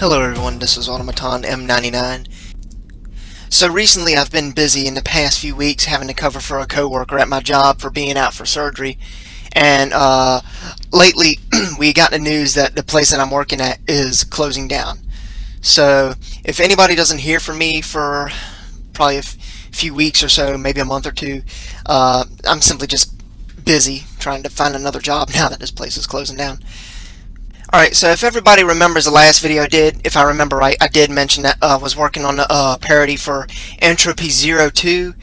Hello everyone, this is Automaton M99. So recently I've been busy in the past few weeks having to cover for a coworker at my job for being out for surgery. And uh, lately we got the news that the place that I'm working at is closing down. So if anybody doesn't hear from me for probably a few weeks or so, maybe a month or two, uh, I'm simply just busy trying to find another job now that this place is closing down. Alright, so if everybody remembers the last video I did, if I remember right, I did mention that I uh, was working on a uh, parody for Entropy Zero Two.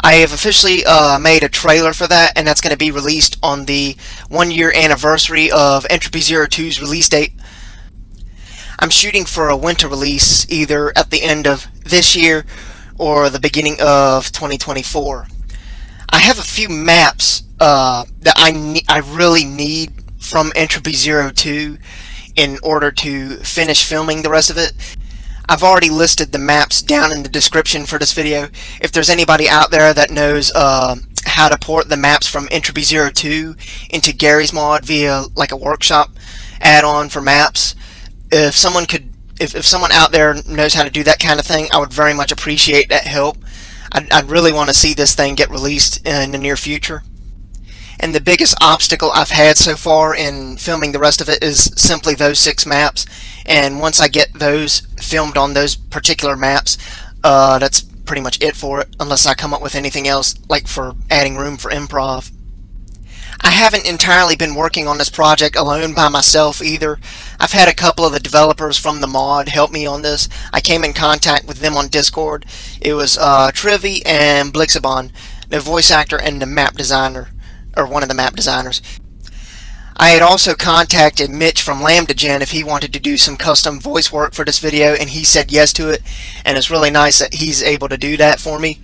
I have officially uh, made a trailer for that, and that's going to be released on the one-year anniversary of Entropy Zero release date. I'm shooting for a winter release either at the end of this year or the beginning of 2024. I have a few maps uh, that I, I really need from Entropy Zero Two in order to finish filming the rest of it. I've already listed the maps down in the description for this video. If there's anybody out there that knows uh, how to port the maps from Entropy Zero Two into Garry's Mod via like a workshop add-on for maps, if someone could, if, if someone out there knows how to do that kind of thing, I would very much appreciate that help. I'd, I'd really want to see this thing get released in the near future and the biggest obstacle I've had so far in filming the rest of it is simply those six maps and once I get those filmed on those particular maps uh, that's pretty much it for it unless I come up with anything else like for adding room for improv. I haven't entirely been working on this project alone by myself either. I've had a couple of the developers from the mod help me on this. I came in contact with them on Discord. It was uh, Trivy and Blixibon, the voice actor and the map designer or one of the map designers. I had also contacted Mitch from Lambda Gen if he wanted to do some custom voice work for this video and he said yes to it and it's really nice that he's able to do that for me.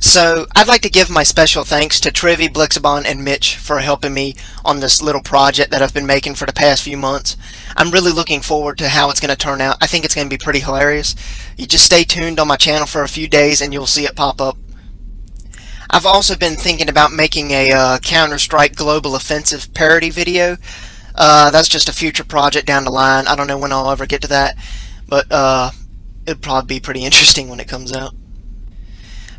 So I'd like to give my special thanks to Trivy, Blixibon, and Mitch for helping me on this little project that I've been making for the past few months. I'm really looking forward to how it's going to turn out. I think it's going to be pretty hilarious. You just stay tuned on my channel for a few days and you'll see it pop up I've also been thinking about making a uh, Counter-Strike Global Offensive parody video. Uh, that's just a future project down the line. I don't know when I'll ever get to that, but uh, it'll probably be pretty interesting when it comes out.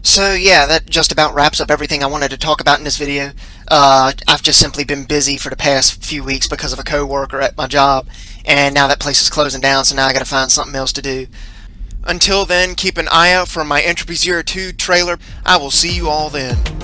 So yeah, that just about wraps up everything I wanted to talk about in this video. Uh, I've just simply been busy for the past few weeks because of a coworker at my job, and now that place is closing down, so now I gotta find something else to do. Until then, keep an eye out for my Entropy Zero Two trailer. I will see you all then.